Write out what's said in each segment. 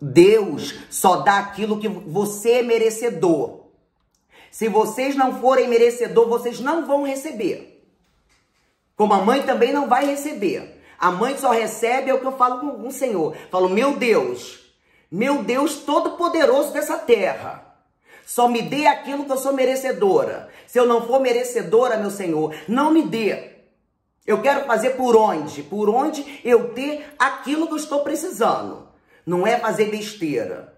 Deus só dá aquilo que você é merecedor. Se vocês não forem merecedor, vocês não vão receber. Como a mãe também não vai receber. A mãe só recebe é o que eu falo com o Senhor. Falo, meu Deus, meu Deus todo-poderoso dessa terra. Só me dê aquilo que eu sou merecedora. Se eu não for merecedora, meu Senhor, não me dê. Eu quero fazer por onde? Por onde eu ter aquilo que eu estou precisando. Não é fazer besteira.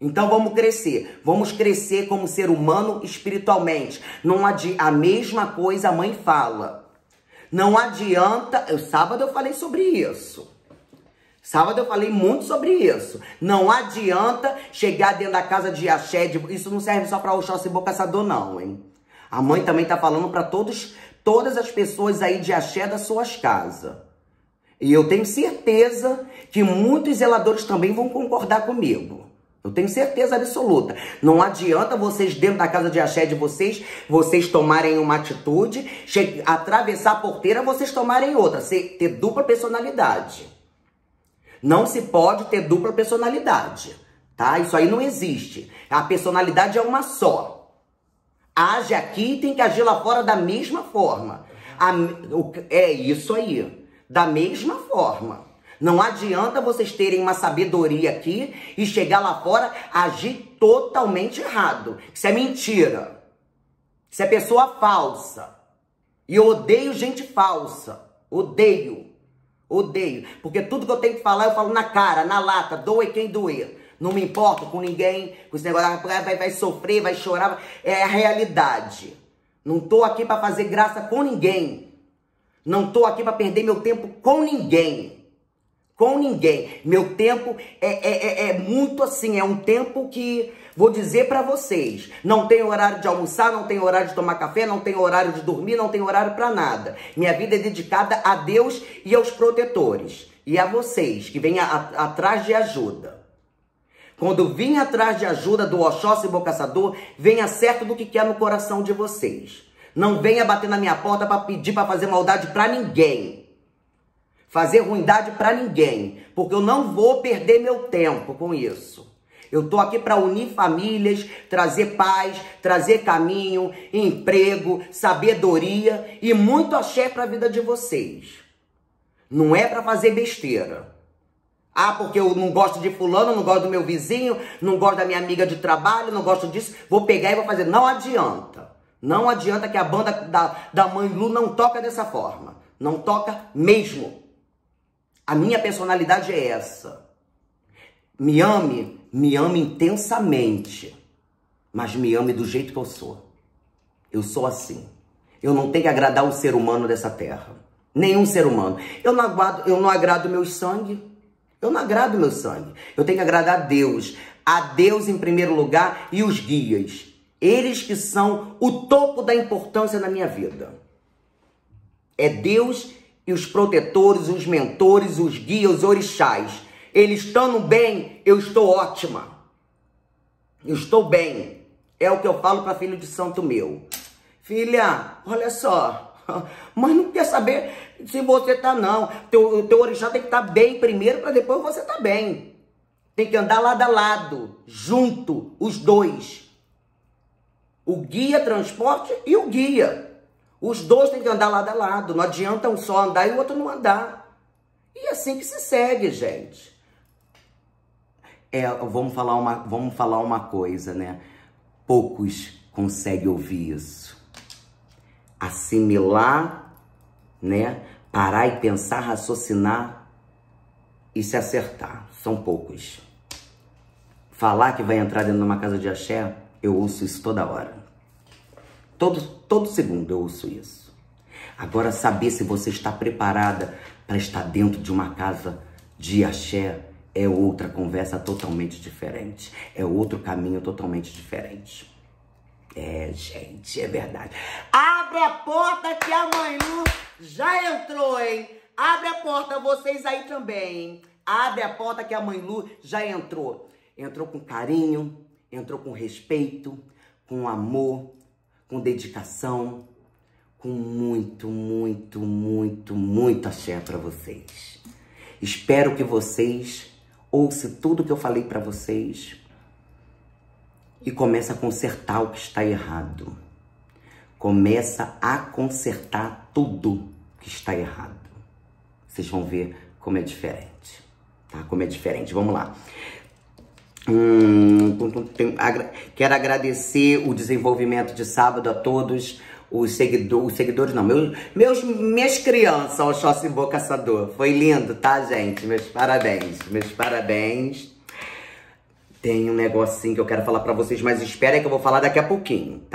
Então vamos crescer. Vamos crescer como ser humano espiritualmente. Não adi a mesma coisa a mãe fala. Não adianta. Eu, sábado eu falei sobre isso. Sábado eu falei muito sobre isso. Não adianta chegar dentro da casa de axé. De, isso não serve só para Oxóssi e Bocaçador, não, hein? A mãe também tá falando para todos, todas as pessoas aí de axé das suas casas. E eu tenho certeza que muitos zeladores também vão concordar comigo. Eu tenho certeza absoluta. Não adianta vocês, dentro da casa de axé de vocês, vocês tomarem uma atitude, atravessar a porteira, vocês tomarem outra. ter dupla personalidade. Não se pode ter dupla personalidade, tá? Isso aí não existe. A personalidade é uma só. Age aqui e tem que agir lá fora da mesma forma. A, o, é isso aí. Da mesma forma. Não adianta vocês terem uma sabedoria aqui e chegar lá fora agir totalmente errado. Isso é mentira. Isso é pessoa falsa. E eu odeio gente falsa. Odeio. Odeio. Porque tudo que eu tenho que falar, eu falo na cara, na lata, doe quem doer. Não me importo com ninguém, com esse negócio, ah, vai, vai sofrer, vai chorar. É a realidade. Não tô aqui para fazer graça com ninguém. Não tô aqui para perder meu tempo com ninguém. Com ninguém. Meu tempo é, é, é, é muito assim, é um tempo que Vou dizer para vocês, não tem horário de almoçar, não tem horário de tomar café, não tem horário de dormir, não tem horário para nada. Minha vida é dedicada a Deus e aos protetores. E a vocês que vêm atrás de ajuda. Quando vim atrás de ajuda do Oxóssi Bocaçador, venha certo do que quer no coração de vocês. Não venha bater na minha porta para pedir para fazer maldade para ninguém. Fazer ruindade para ninguém. Porque eu não vou perder meu tempo com isso. Eu tô aqui para unir famílias, trazer paz, trazer caminho, emprego, sabedoria e muito axé para a vida de vocês. Não é para fazer besteira. Ah, porque eu não gosto de fulano, não gosto do meu vizinho, não gosto da minha amiga de trabalho, não gosto disso, vou pegar e vou fazer. Não adianta. Não adianta que a banda da, da Mãe Lu não toca dessa forma. Não toca mesmo. A minha personalidade é essa. Me ame, me ame intensamente, mas me ame do jeito que eu sou. Eu sou assim. Eu não tenho que agradar o ser humano dessa terra. Nenhum ser humano. Eu não agrado, eu não agrado meu sangue. Eu não agrado meu sangue. Eu tenho que agradar a Deus. A Deus em primeiro lugar e os guias. Eles que são o topo da importância na minha vida. É Deus e os protetores, os mentores, os guias, os orixás eles estando bem, eu estou ótima. Eu estou bem. É o que eu falo para filho de santo meu. Filha, olha só. Mas não quer saber se você tá não. Teu, teu orixá tem que estar tá bem primeiro para depois você tá bem. Tem que andar lado a lado, junto, os dois. O guia transporte e o guia. Os dois têm que andar lado a lado. Não adianta um só andar e o outro não andar. E é assim que se segue, gente é, vamos falar uma, vamos falar uma coisa, né? Poucos conseguem ouvir isso. Assimilar, né? Parar e pensar, raciocinar e se acertar. São poucos. Falar que vai entrar dentro de uma casa de axé, eu ouço isso toda hora. Todo, todo segundo eu ouço isso. Agora, saber se você está preparada para estar dentro de uma casa de axé, é outra conversa totalmente diferente. É outro caminho totalmente diferente. É, gente, é verdade. Abre a porta que a mãe Lu já entrou, hein? Abre a porta, vocês aí também. Abre a porta que a mãe Lu já entrou. Entrou com carinho, entrou com respeito, com amor, com dedicação, com muito, muito, muito, muito axé para vocês. Espero que vocês ouça tudo que eu falei para vocês e começa a consertar o que está errado. Começa a consertar tudo que está errado. Vocês vão ver como é diferente, tá? Como é diferente. Vamos lá. Hum, quero agradecer o desenvolvimento de sábado a todos os seguidores, os seguidores não, meus, meus, minhas crianças, o Xóssimbo Caçador. Foi lindo, tá, gente? Meus parabéns, meus parabéns. Tem um negocinho que eu quero falar pra vocês, mas espera que eu vou falar daqui a pouquinho, tá?